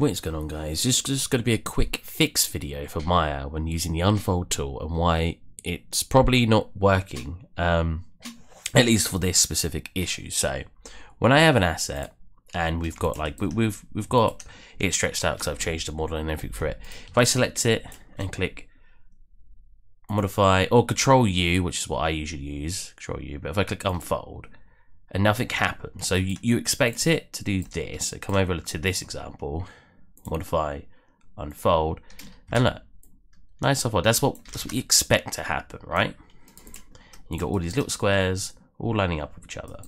What is going on guys? This is going to be a quick fix video for Maya when using the unfold tool and why it's probably not working, um, at least for this specific issue. So when I have an asset and we've got like, we've, we've got it stretched out because I've changed the model and everything for it. If I select it and click modify or control U, which is what I usually use, control U, but if I click unfold, and nothing happens. So you, you, expect it to do this. So come over to this example, modify, unfold, and look, nice unfold. That's what that's what you expect to happen, right? You got all these little squares all lining up with each other.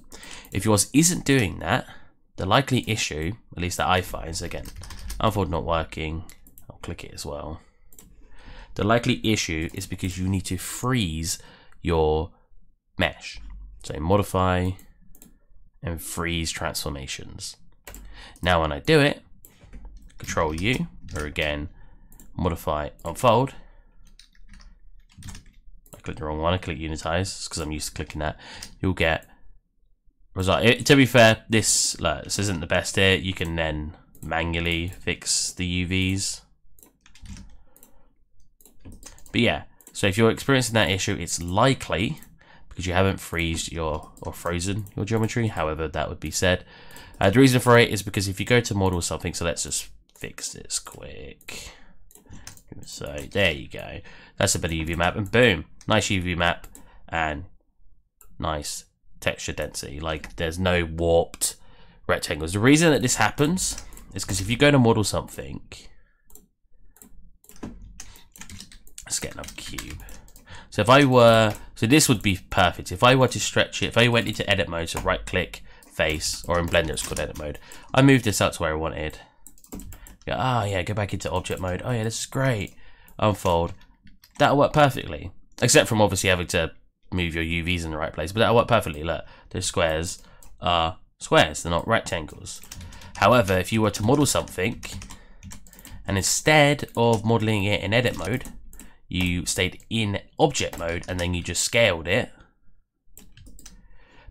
If yours isn't doing that, the likely issue, at least that I find, is again, unfold not working. I'll click it as well. The likely issue is because you need to freeze your mesh. So modify and freeze transformations. Now when I do it, Control U, or again, modify, unfold. I clicked the wrong one, I click unitize, because I'm used to clicking that. You'll get result. It, to be fair, this, like, this isn't the best here. You can then manually fix the UVs. But yeah, so if you're experiencing that issue, it's likely because you haven't freezed your or frozen your geometry, however that would be said. Uh, the reason for it is because if you go to model something, so let's just fix this quick. So there you go. That's a better UV map, and boom, nice UV map and nice texture density. Like there's no warped rectangles. The reason that this happens is because if you go to model something, let's get another cube. So if I were, so this would be perfect. If I were to stretch it, if I went into edit mode, so right click, face, or in Blender it's called edit mode, I moved this out to where I wanted. Go, oh yeah, go back into object mode. Oh yeah, this is great. Unfold. That'll work perfectly. Except from obviously having to move your UVs in the right place. But that'll work perfectly. Look, those squares are squares. They're not rectangles. However, if you were to model something, and instead of modeling it in edit mode, you stayed in object mode and then you just scaled it,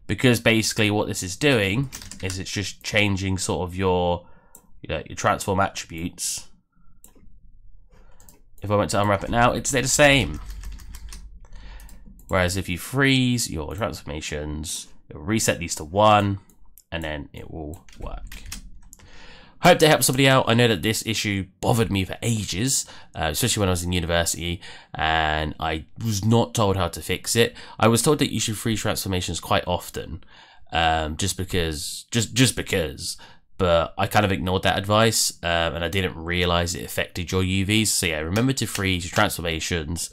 because basically what this is doing is it's just changing sort of your you know, your transform attributes. If I went to unwrap it now, it's the same. Whereas if you freeze your transformations, it'll reset these to one, and then it will work. Hope that help somebody out. I know that this issue bothered me for ages, uh, especially when I was in university, and I was not told how to fix it. I was told that you should freeze transformations quite often, um, just because, just just because but I kind of ignored that advice um, and I didn't realize it affected your UVs. So yeah, remember to freeze your transformations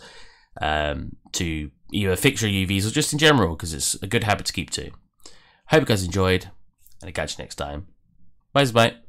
um, to either fix your UVs or just in general because it's a good habit to keep to. Hope you guys enjoyed and I'll catch you next time. Bye, bye.